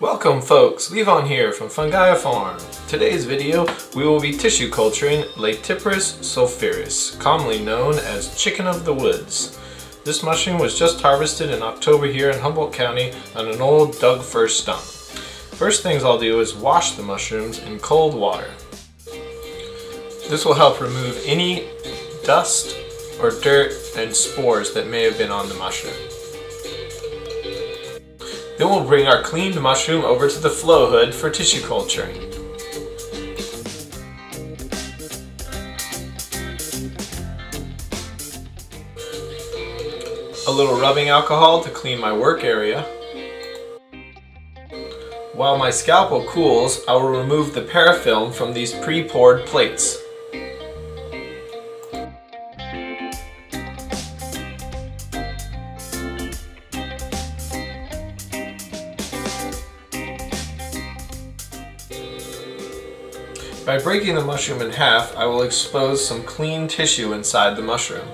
Welcome folks, Levon here from Fungaia Farm. Today's video we will be tissue culturing Laetiporus sulphureus, commonly known as chicken of the woods. This mushroom was just harvested in October here in Humboldt County on an old Doug fir stump. First things I'll do is wash the mushrooms in cold water. This will help remove any dust or dirt and spores that may have been on the mushroom. Then we'll bring our cleaned mushroom over to the flow hood for tissue culturing. A little rubbing alcohol to clean my work area. While my scalpel cools, I will remove the parafilm from these pre-poured plates. By breaking the mushroom in half, I will expose some clean tissue inside the mushroom.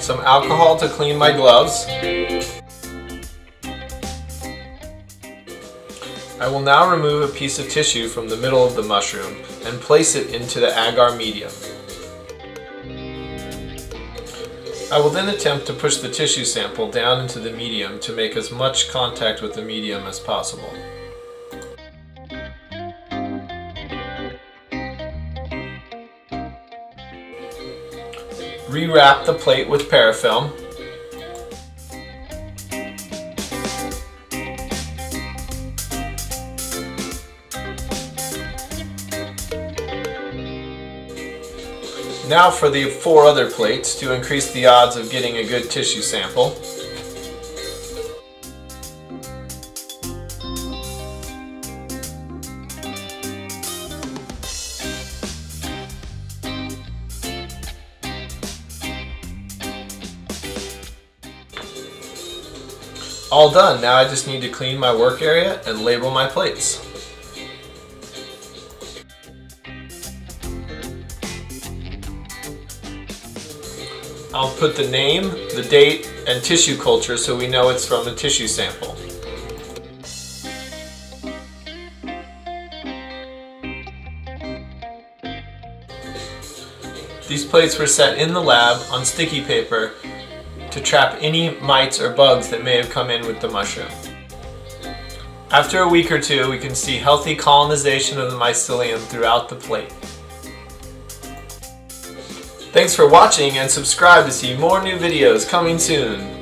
Some alcohol to clean my gloves. I will now remove a piece of tissue from the middle of the mushroom and place it into the agar medium. I will then attempt to push the tissue sample down into the medium to make as much contact with the medium as possible. Rewrap the plate with parafilm. Now for the four other plates to increase the odds of getting a good tissue sample. All done, now I just need to clean my work area and label my plates. I'll put the name, the date, and tissue culture so we know it's from a tissue sample. These plates were set in the lab on sticky paper to trap any mites or bugs that may have come in with the mushroom. After a week or two, we can see healthy colonization of the mycelium throughout the plate. Thanks for watching and subscribe to see more new videos coming soon.